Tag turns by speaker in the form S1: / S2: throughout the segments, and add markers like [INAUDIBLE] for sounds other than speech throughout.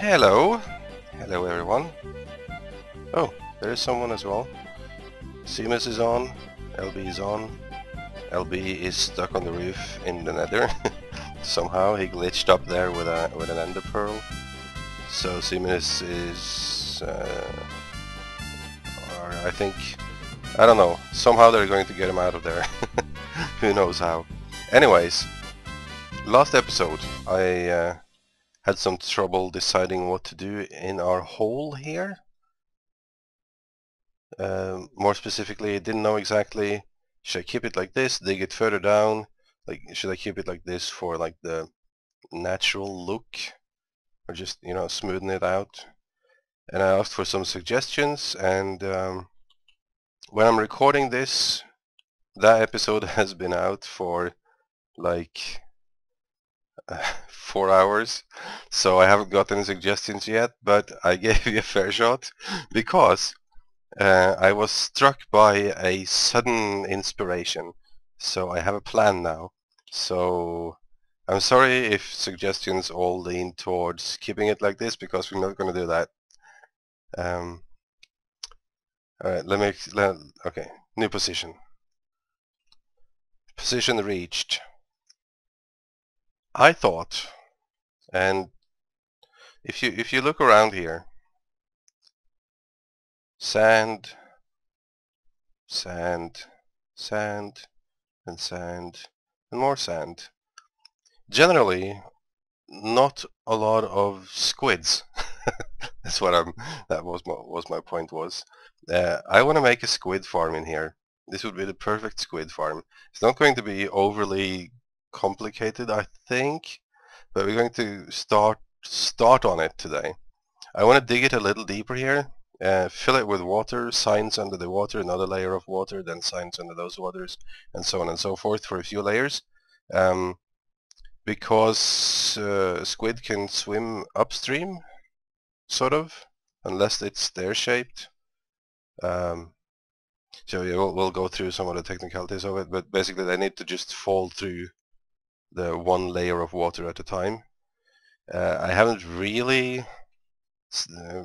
S1: Hello. Hello everyone. Oh, there is someone as well. Seamus is on. LB is on. LB is stuck on the roof in the nether. [LAUGHS] Somehow he glitched up there with a with an ender pearl. So Seamus is uh, or I think I don't know. Somehow they're going to get him out of there. [LAUGHS] Who knows how. Anyways, last episode I uh, had some trouble deciding what to do in our hole here. Um, more specifically, didn't know exactly should I keep it like this, dig it further down, like should I keep it like this for like the natural look? Or just you know smoothen it out? And I asked for some suggestions and um, when I'm recording this that episode [LAUGHS] has been out for like [LAUGHS] four hours so I haven't got any suggestions yet but I [LAUGHS] gave you a fair shot because uh, I was struck by a sudden inspiration. So I have a plan now. So I'm sorry if suggestions all lean towards keeping it like this because we're not going to do that. Um, alright let me let, okay new position. Position reached I thought and if you if you look around here sand sand sand and sand and more sand. Generally not a lot of squids. [LAUGHS] That's what I'm that was my was my point was uh, I want to make a squid farm in here. This would be the perfect squid farm. It's not going to be overly complicated I think but we're going to start start on it today I want to dig it a little deeper here uh, fill it with water, signs under the water, another layer of water, then signs under those waters, and so on and so forth for a few layers. Um, because uh, squid can swim upstream, sort of, unless it's stair-shaped. Um, so yeah, we'll, we'll go through some of the technicalities of it, but basically they need to just fall through the one layer of water at a time. Uh, I haven't really uh,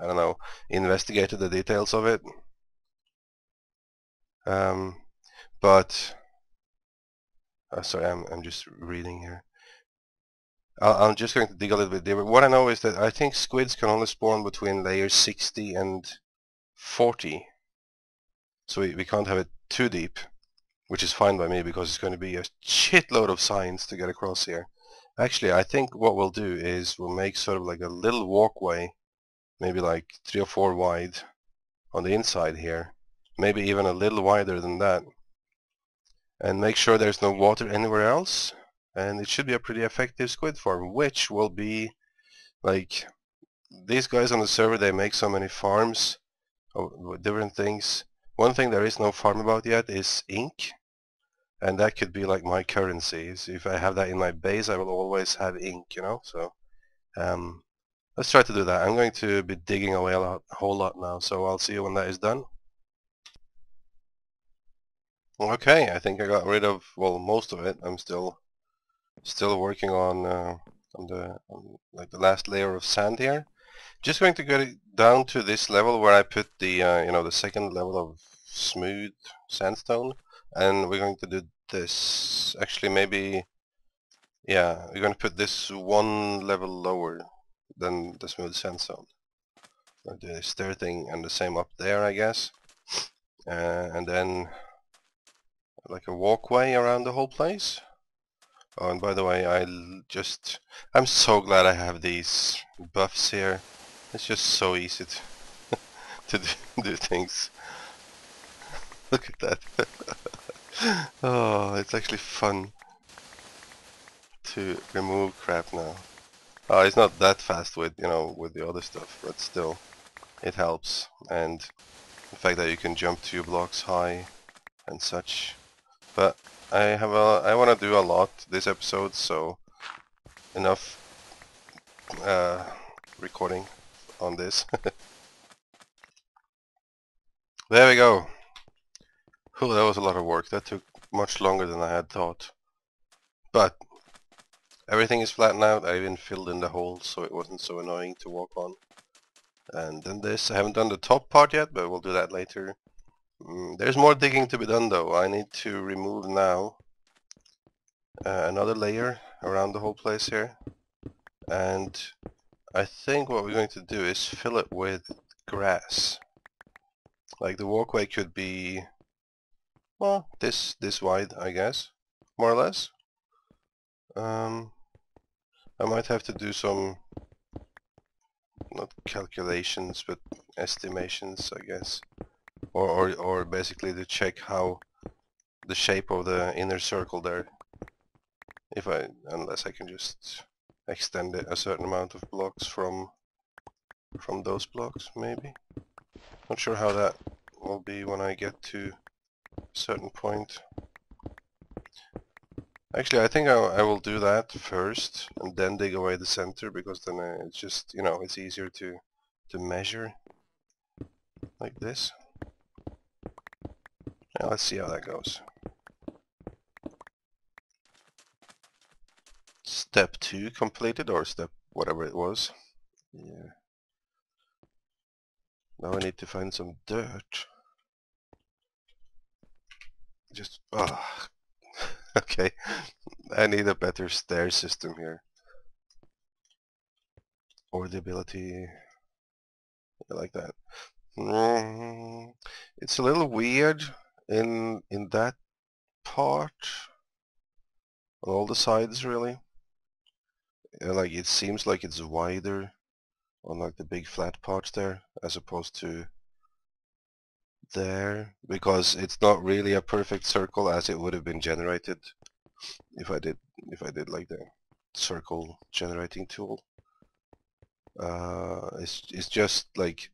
S1: I don't know, investigated the details of it. Um, but uh, sorry, I'm I'm just reading here. i am just going to dig a little bit deeper. What I know is that I think squids can only spawn between layers 60 and 40. So we, we can't have it too deep, which is fine by me because it's going to be a shitload of signs to get across here. Actually, I think what we'll do is we'll make sort of like a little walkway maybe like three or four wide on the inside here maybe even a little wider than that and make sure there's no water anywhere else and it should be a pretty effective squid farm which will be like these guys on the server they make so many farms of different things one thing there is no farm about yet is ink and that could be like my currency so if I have that in my base I will always have ink you know so um, Let's try to do that. I'm going to be digging away a, lot, whole lot now, so I'll see you when that is done. Okay, I think I got rid of, well, most of it. I'm still still working on, uh, on the on, like the last layer of sand here. Just going to get it down to this level where I put the, uh, you know, the second level of smooth sandstone. And we're going to do this, actually maybe, yeah, we're going to put this one level lower than the smooth sandstone. The stair thing and the same up there I guess. Uh, and then like a walkway around the whole place. Oh, and by the way, I just, I'm so glad I have these buffs here. It's just so easy to, [LAUGHS] to do, do things. [LAUGHS] Look at that. [LAUGHS] oh, it's actually fun to remove crap now. Uh, it's not that fast with, you know, with the other stuff, but still, it helps. And the fact that you can jump two blocks high and such. But I have a, I want to do a lot this episode, so enough uh, recording on this. [LAUGHS] there we go. Oh, that was a lot of work. That took much longer than I had thought. But everything is flattened out. I even filled in the holes so it wasn't so annoying to walk on. And then this, I haven't done the top part yet, but we'll do that later. Mm, there's more digging to be done though. I need to remove now uh, another layer around the whole place here. And I think what we're going to do is fill it with grass. Like the walkway could be, well, this this wide, I guess, more or less. Um, I might have to do some, not calculations, but estimations, I guess. Or, or, or basically to check how the shape of the inner circle there, if I, unless I can just extend it a certain amount of blocks from, from those blocks, maybe. Not sure how that will be when I get to certain point. Actually, I think I, I will do that first and then dig away the center because then it's just, you know, it's easier to, to measure like this. Now let's see how that goes. Step 2 completed or step whatever it was. Yeah. Now I need to find some dirt. Just, ah, [LAUGHS] okay. I need a better stair system here. Or the ability I like that. Mm, it's a little weird in in that part on all the sides really. And like it seems like it's wider on like the big flat parts there as opposed to there because it's not really a perfect circle as it would have been generated if I did if I did like the circle generating tool. Uh, it's, it's just like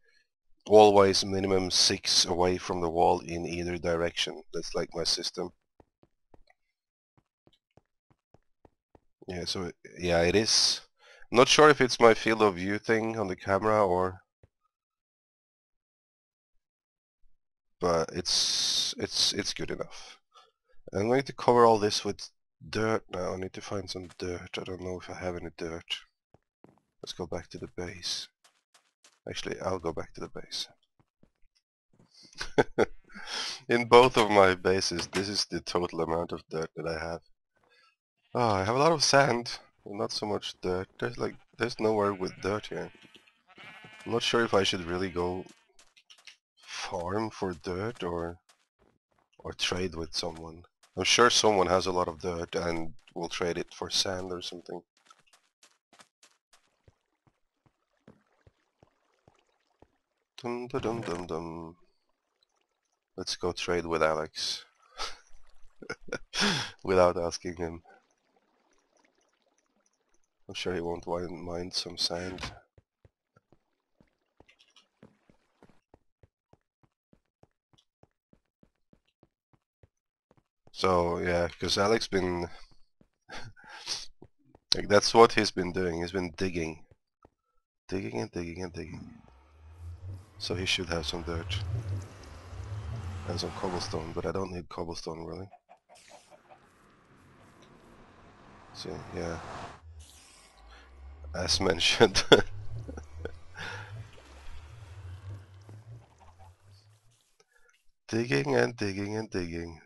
S1: always minimum six away from the wall in either direction. That's like my system. Yeah so yeah it is. Not sure if it's my field of view thing on the camera or but it's it's it's good enough. I'm going to cover all this with dirt now. I need to find some dirt. I don't know if I have any dirt. Let's go back to the base. Actually, I'll go back to the base. [LAUGHS] In both of my bases, this is the total amount of dirt that I have. Oh, I have a lot of sand, not so much dirt. There's like, there's nowhere with dirt here. I'm not sure if I should really go farm for dirt or or trade with someone. I'm sure someone has a lot of dirt and will trade it for sand or something. Dum dum dum dum dum. Let's go trade with Alex. [LAUGHS] Without asking him. I'm sure he won't mind some sand. So yeah, because Alex been like that's what he's been doing. He's been digging, digging and digging and digging. So he should have some dirt and some cobblestone, but I don't need cobblestone really. See, yeah. As mentioned. [LAUGHS] digging and digging and digging.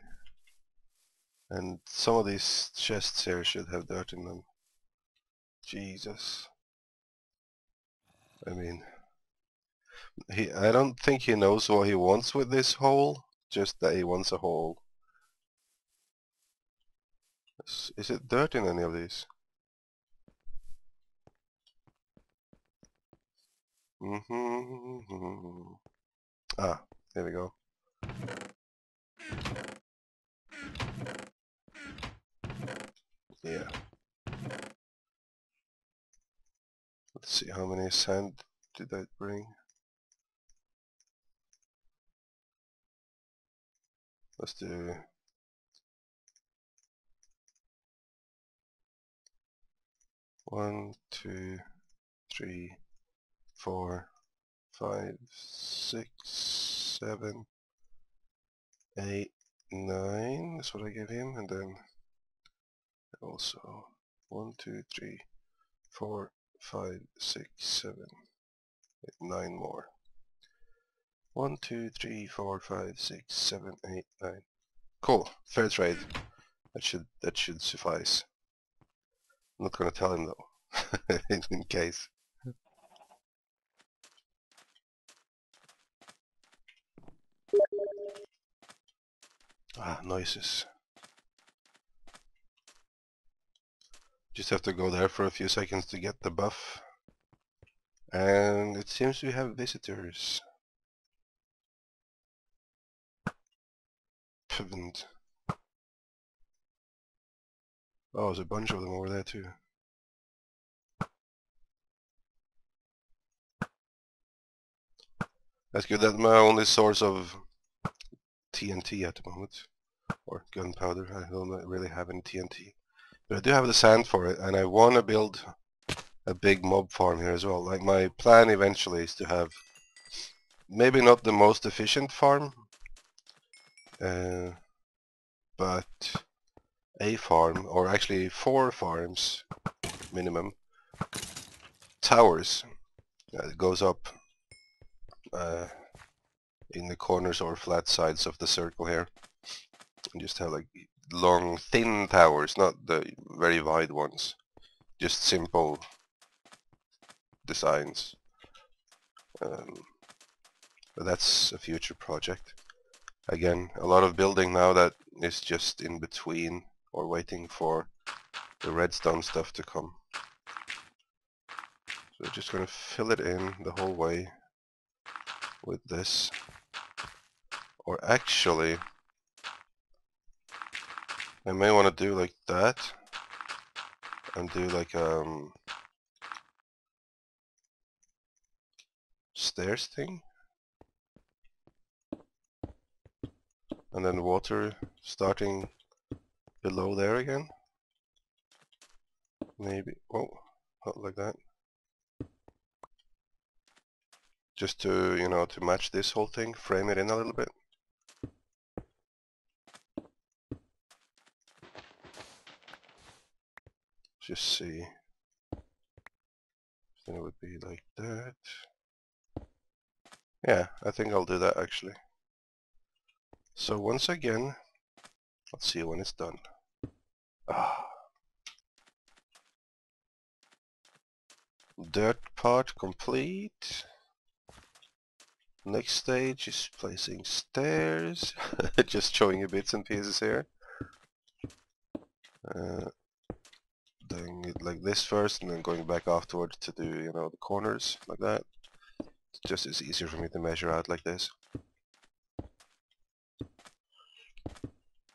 S1: And some of these chests here should have dirt in them. Jesus. I mean, he. I don't think he knows what he wants with this hole, just that he wants a hole. Is, is it dirt in any of these? Mm -hmm. Ah, there we go. Yeah. Uh, let's see how many sand did that bring. Let's do one, two, three, four, five, six, seven, eight, nine. That's what I gave him, and then also One, two, three, four, five, six, seven, eight, nine more. One, two, three, four, five, six, seven, eight, nine. Cool. Fair trade. That should that should suffice. I'm not gonna tell him though, [LAUGHS] in case. Ah, noises. Just have to go there for a few seconds to get the buff. And it seems we have visitors. Pivot. Oh, there's a bunch of them over there too. That's good. That's my only source of TNT at the moment. Or gunpowder. I don't really have any TNT. But I do have the sand for it, and I want to build a big mob farm here as well. Like my plan eventually is to have maybe not the most efficient farm, uh, but a farm, or actually four farms minimum, towers that goes up uh, in the corners or flat sides of the circle here. And just have like long thin towers, not the very wide ones. Just simple designs. Um, that's a future project. Again, a lot of building now that is just in between or waiting for the redstone stuff to come. So we're just going to fill it in the whole way with this. Or actually, I may want to do like that and do like um stairs thing. And then water starting below there again. Maybe oh not like that. Just to you know to match this whole thing frame it in a little bit just see. Then it would be like that. Yeah I think I'll do that actually. So once again let's see when it's done. [SIGHS] Ah. dirt part complete. Next stage is placing stairs. [LAUGHS] Just showing you bits and pieces here. Uh, doing it like this first and then going back afterwards to do, you know, the corners like that. It's just it's easier for me to measure out like this.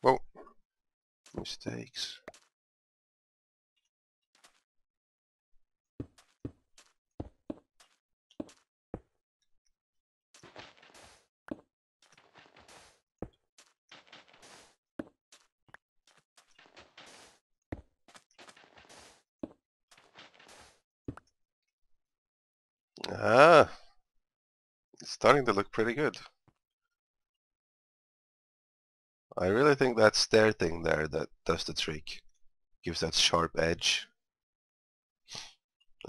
S1: Whoa. Mistakes. Ah, it's starting to look pretty good. I really think that stair thing there that does the trick. Gives that sharp edge.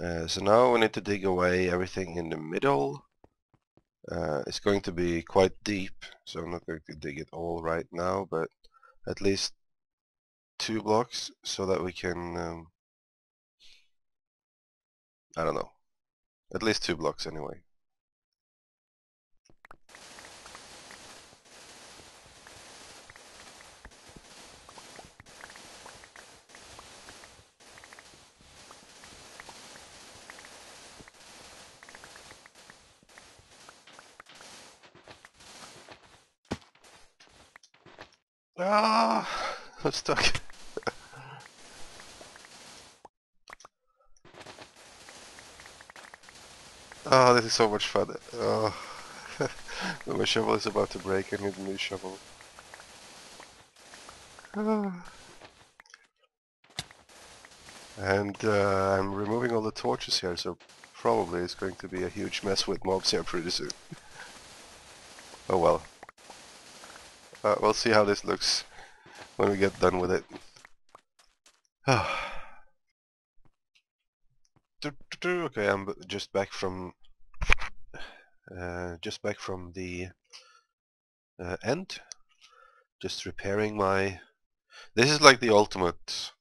S1: Uh, so now we need to dig away everything in the middle. Uh, it's going to be quite deep, so I'm not going to dig it all right now, but at least two blocks so that we can, um, I don't know, at least two blocks anyway. Ah, [LAUGHS] I'm stuck. Oh, this is so much fun. Oh. [LAUGHS] my shovel is about to break, I need a new shovel. [SIGHS] And uh, I'm removing all the torches here, so probably it's going to be a huge mess with mobs here pretty soon. [LAUGHS] oh well. Uh, we'll see how this looks when we get done with it. [SIGHS] Okay, I'm just back from uh, just back from the uh, end. Just repairing my. This is like the ultimate,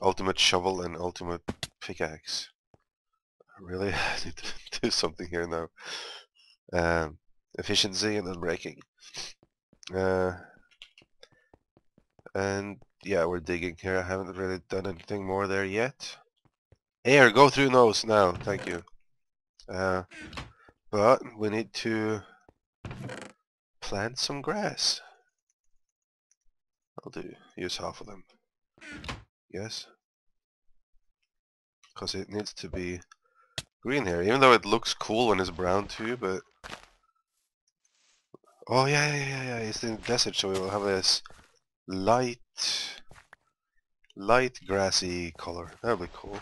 S1: ultimate shovel and ultimate pickaxe. I really [LAUGHS] need to do something here now. Um, efficiency and then breaking. Uh, and yeah, we're digging here. I haven't really done anything more there yet. Air, go through nose now. Thank you. Uh, but we need to plant some grass. I'll do use half of them. Yes. Because it needs to be green here, even though it looks cool when it's brown too, but... Oh yeah, yeah, yeah, yeah, it's in the desert, so we will have this light, light grassy color. That'll be cool.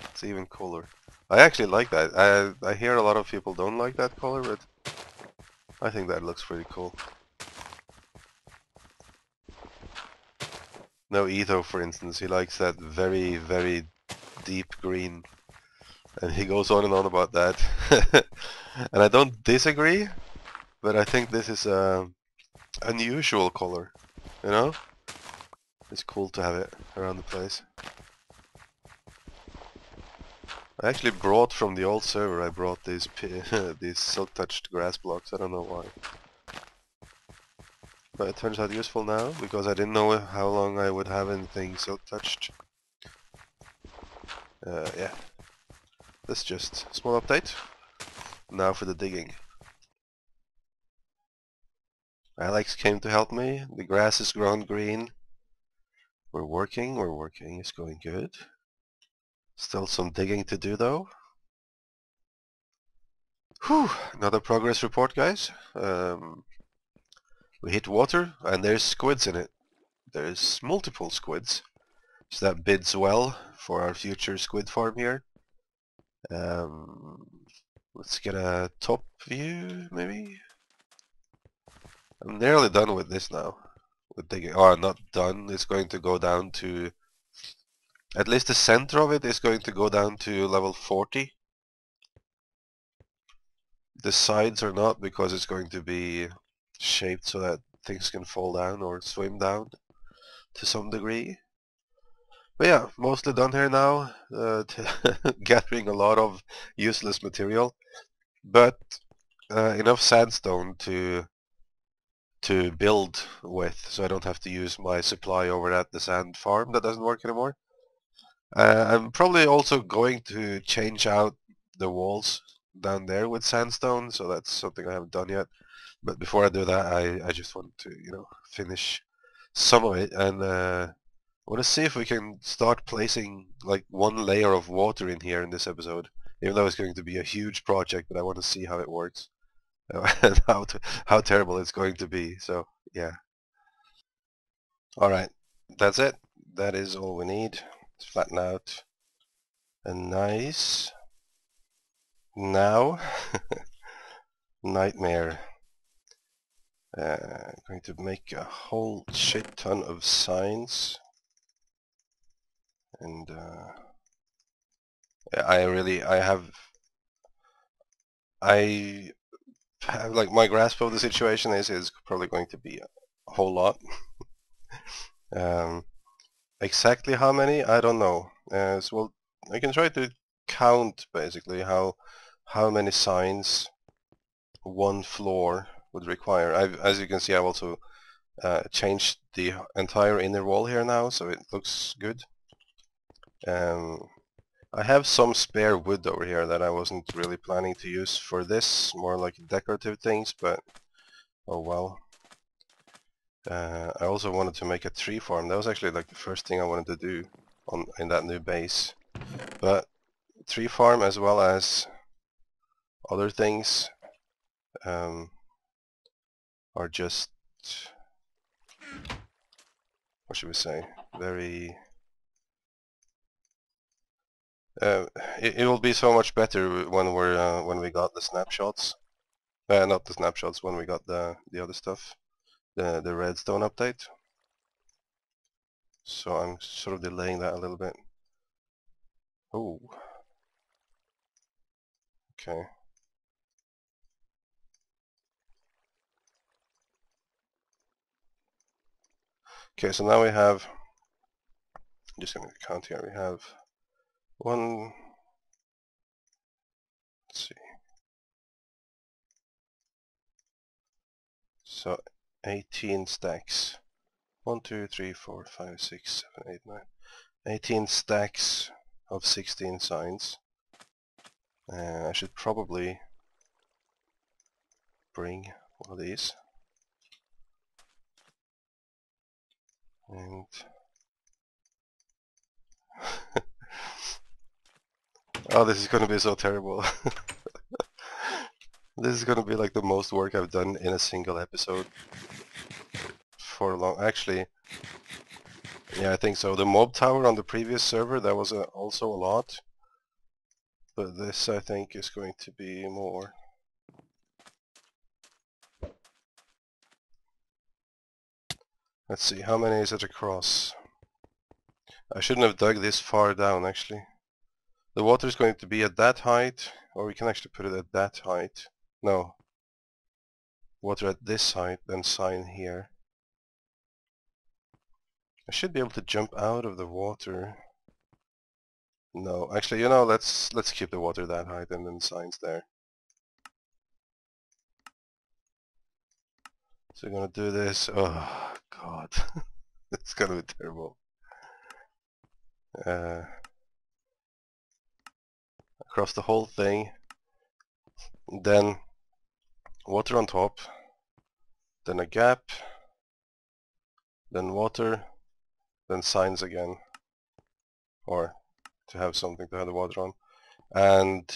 S1: It's even cooler. I actually like that. I I hear a lot of people don't like that color, but I think that looks pretty cool. No, Etho, for instance, he likes that very, very deep green. And he goes on and on about that. [LAUGHS] and I don't disagree, but I think this is a unusual color, you know? It's cool to have it around the place. I actually brought from the old server, I brought these [LAUGHS] these silk-touched grass blocks, I don't know why. But it turns out useful now, because I didn't know how long I would have anything silk-touched. Uh, yeah. This just small update. Now for the digging. Alex came to help me. The grass is grown green. We're working, we're working, it's going good. Still some digging to do though. Whew, another progress report guys. Um, we hit water and there's squids in it. There's multiple squids. So that bids well for our future squid farm here. Um, let's get a top view maybe. I'm nearly done with this now. With digging. Oh, not done. It's going to go down to at least the center of it is going to go down to level 40. The sides are not because it's going to be shaped so that things can fall down or swim down to some degree. But yeah, mostly done here now, uh, [LAUGHS] gathering a lot of useless material, but uh, enough sandstone to to build with, so I don't have to use my supply over at the sand farm that doesn't work anymore. Uh, I'm probably also going to change out the walls down there with sandstone, so that's something I haven't done yet. But before I do that, I, I just want to, you know, finish some of it and uh, want to see if we can start placing like one layer of water in here in this episode. Even though it's going to be a huge project, but I want to see how it works [LAUGHS] and how to, how terrible it's going to be. So yeah. All right, that's it. That is all we need flatten out. A nice. Now [LAUGHS] nightmare. Uh, going to make a whole shit ton of signs. And uh, I really I have I have like my grasp of the situation is is probably going to be a whole lot. [LAUGHS] Um, Exactly how many? I don't know. Uh, so we'll, I can try to count basically how how many signs one floor would require. I've, as you can see, I've also uh, changed the entire inner wall here now, so it looks good. Um, I have some spare wood over here that I wasn't really planning to use for this, more like decorative things, but oh well. Uh, I also wanted to make a tree farm. That was actually like the first thing I wanted to do on in that new base. But tree farm as well as other things um, are just what should we say? Very. Uh, it, it will be so much better when we're uh, when we got the snapshots. Uh, not the snapshots. When we got the the other stuff the, the redstone update. So I'm sort of delaying that a little bit. Oh, Okay. Okay, so now we have, I'm just going to count here, we have one, let's see, so 18 stacks, 1, 2, 3, 4, 5, 6, 7, 8, 9, 18 stacks of 16 signs. And I should probably bring one of these. And [LAUGHS] oh, this is going to be so terrible. [LAUGHS] this is going to be like the most work I've done in a single episode for a long. Actually, yeah, I think so. The mob tower on the previous server, that was a, also a lot. But this, I think, is going to be more. Let's see, how many is it across? I shouldn't have dug this far down, actually. The water is going to be at that height, or we can actually put it at that height. No. Water at this height, then sign here. I should be able to jump out of the water. No, actually, you know, let's let's keep the water that height and then signs there. So we're gonna do this. Oh God, [LAUGHS] it's gonna be terrible. Uh, across the whole thing. Then water on top. Then a gap. Then water then signs again or to have something to have the water on and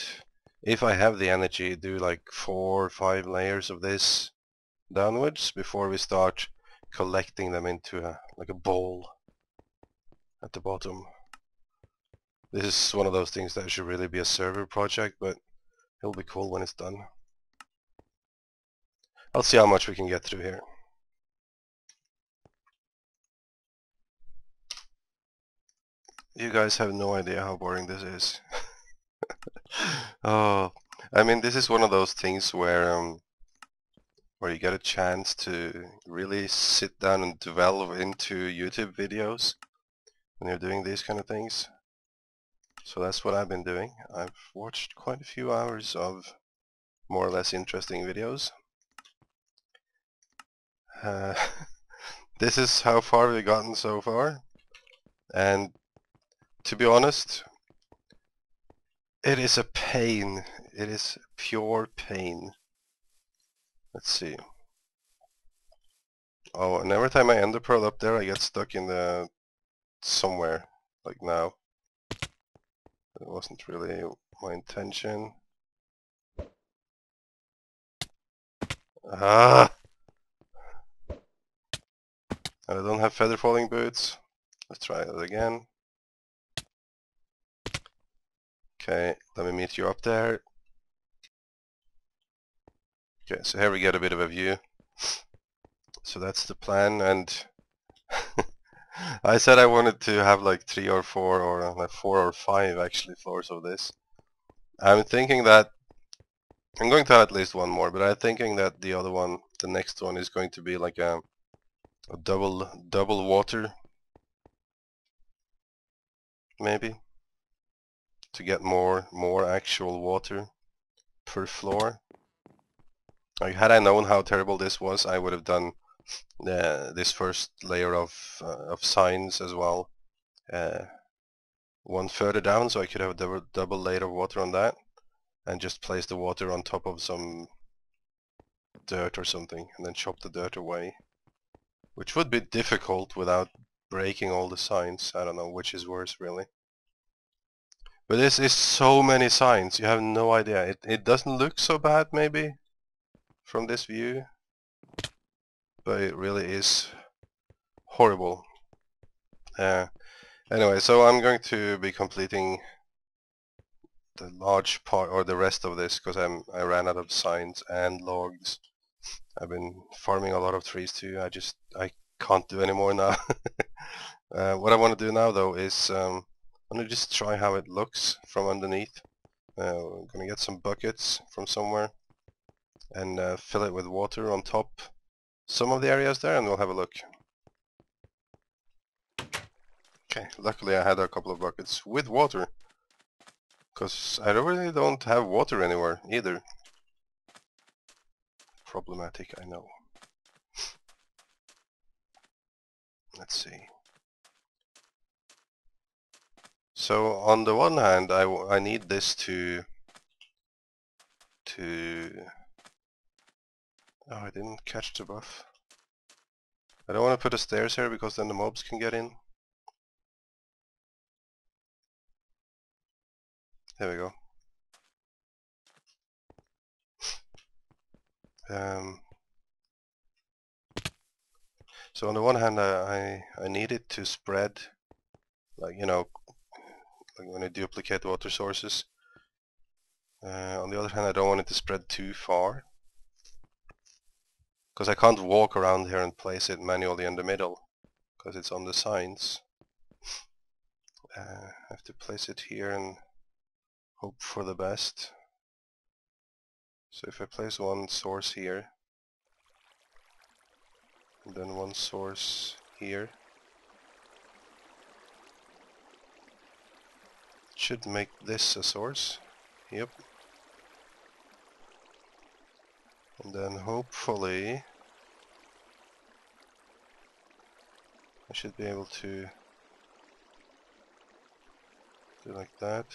S1: if I have the energy do like four or five layers of this downwards before we start collecting them into a, like a bowl at the bottom this is one of those things that should really be a server project but it'll be cool when it's done I'll see how much we can get through here You guys have no idea how boring this is. [LAUGHS] oh, I mean, this is one of those things where um, where you get a chance to really sit down and develop into YouTube videos when you're doing these kind of things. So that's what I've been doing. I've watched quite a few hours of more or less interesting videos. Uh, [LAUGHS] this is how far we've gotten so far. And to be honest, it is a pain. It is pure pain. Let's see. Oh, and every time I ender pearl up there, I get stuck in the somewhere, like now. It wasn't really my intention. Ah! I don't have feather falling boots. Let's try that again. Okay, let me meet you up there. Okay, so here we get a bit of a view. So that's the plan and [LAUGHS] I said I wanted to have like three or four or uh, like four or five actually floors of this. I'm thinking that I'm going to have at least one more, but I'm thinking that the other one, the next one is going to be like a, a double double water maybe to get more more actual water per floor. Like had I known how terrible this was, I would have done uh, this first layer of uh, of signs as well. Uh, one further down, so I could have a double, double layer of water on that, and just place the water on top of some dirt or something, and then chop the dirt away. Which would be difficult without breaking all the signs. I don't know which is worse really. But this is so many signs, you have no idea. It, it doesn't look so bad maybe from this view, but it really is horrible. Uh, anyway, so I'm going to be completing the large part or the rest of this because I'm I ran out of signs and logs. I've been farming a lot of trees too. I just I can't do anymore now. [LAUGHS] uh, what I want to do now though is um, I'm gonna just try how it looks from underneath Uh, we're gonna get some buckets from somewhere and uh, fill it with water on top some of the areas there and we'll have a look. Okay, luckily I had a couple of buckets with water because I really don't have water anywhere either. Problematic, I know. Let's see. So on the one hand, I, I need this to to oh I didn't catch the buff. I don't want to put the stairs here because then the mobs can get in. There we go. Um, so on the one hand, I, I need it to spread, like, you know, like when I duplicate water sources. Uh, on the other hand, I don't want it to spread too far. Because I can't walk around here and place it manually in the middle, because it's on the signs. Uh, I have to place it here and hope for the best. So if I place one source here, and then one source here, should make this a source. Yep. And then hopefully I should be able to do like that.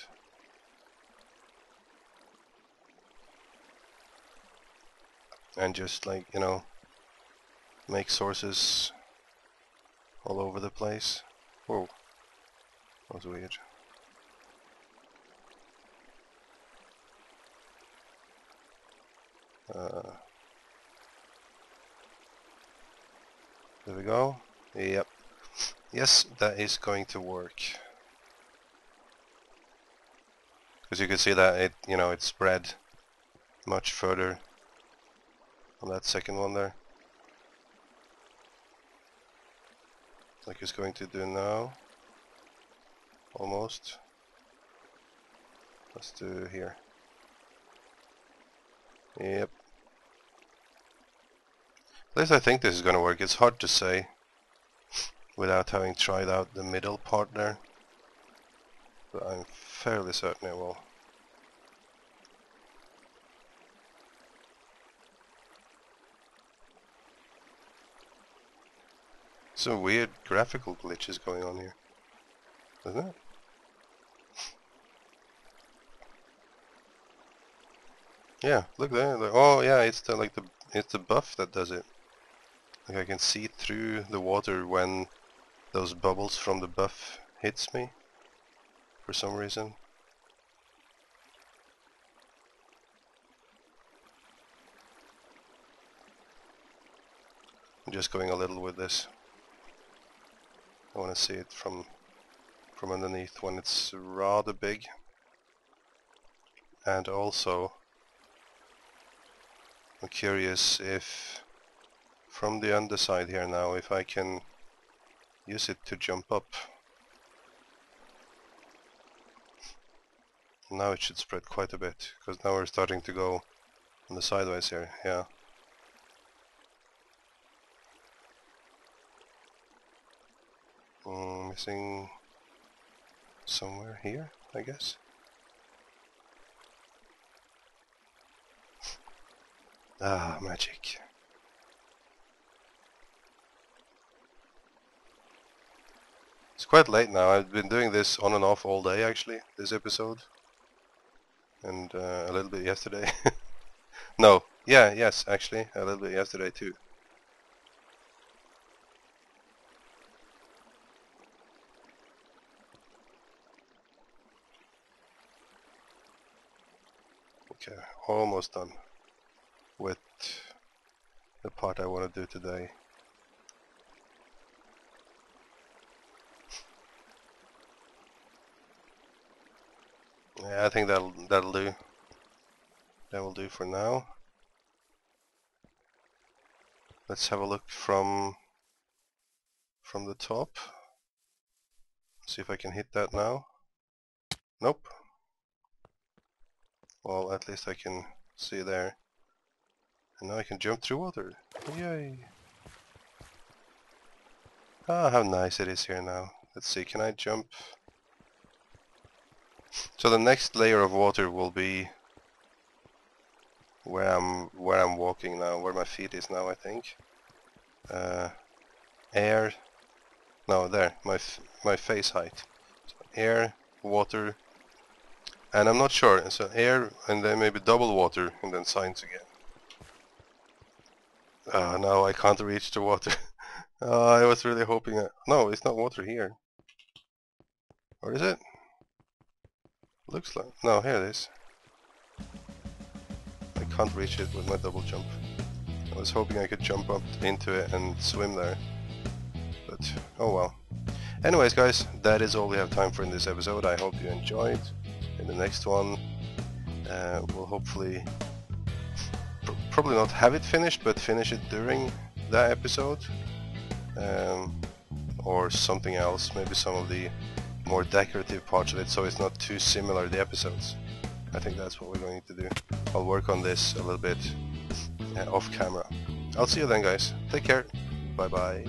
S1: And just like you know make sources all over the place. Whoa. That was weird. Uh, there we go. Yep. Yes that is going to work. Because you can see that it you know it spread much further on that second one there. Like he's going to do now. Almost. Let's do here. Yep. At least I think this is going to work. It's hard to say without having tried out the middle part there. But I'm fairly certain it will. Some weird graphical glitches going on here. Isn't it? Yeah, look there. Like, oh yeah, it's the like the it's the buff that does it. Like I can see through the water when those bubbles from the buff hits me for some reason. I'm just going a little with this. I want to see it from from underneath when it's rather big. And also I'm curious if from the underside here now if I can use it to jump up. Now it should spread quite a bit because now we're starting to go on the sideways here yeah Mm, missing somewhere here, I guess. Ah, magic. It's quite late now. I've been doing this on and off all day actually, this episode. And uh, a little bit yesterday. [LAUGHS] no, yeah, yes, actually, a little bit yesterday too. Okay, almost done with the part I want to do today. Yeah, I think that'll that'll do. That will do for now. Let's have a look from from the top. See if I can hit that now. Nope. Well, at least I can see there. And now I can jump through water. Yay! Ah, how nice it is here now. Let's see, can I jump? So the next layer of water will be where I'm where I'm walking now, where my feet is now, I think. Uh, air. No, there, my my face height. So air, water, and I'm not sure. So air, and then maybe double water, and then signs again. Ah, uh, no, I can't reach the water. [LAUGHS] uh, I was really hoping. I, no, it's not water here. Or is it? Looks like. No, here it is I can't reach it with my double jump. I was hoping I could jump up into it and swim there. But, oh well. Anyways guys, that is all we have time for in this episode. I hope you enjoyed. In the next one, uh, we'll hopefully pr probably not have it finished, but finish it during that episode. Um, or something else, maybe some of the more decorative parts of it, so it's not too similar, the episodes. I think that's what we're going to do. I'll work on this a little bit uh, off camera. I'll see you then guys. Take care. Bye bye.